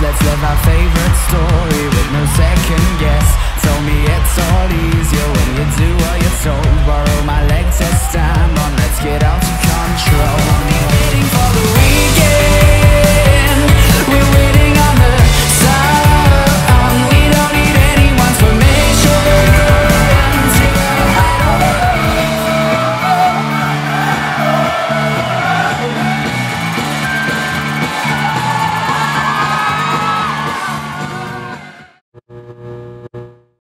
let's live our favorite story.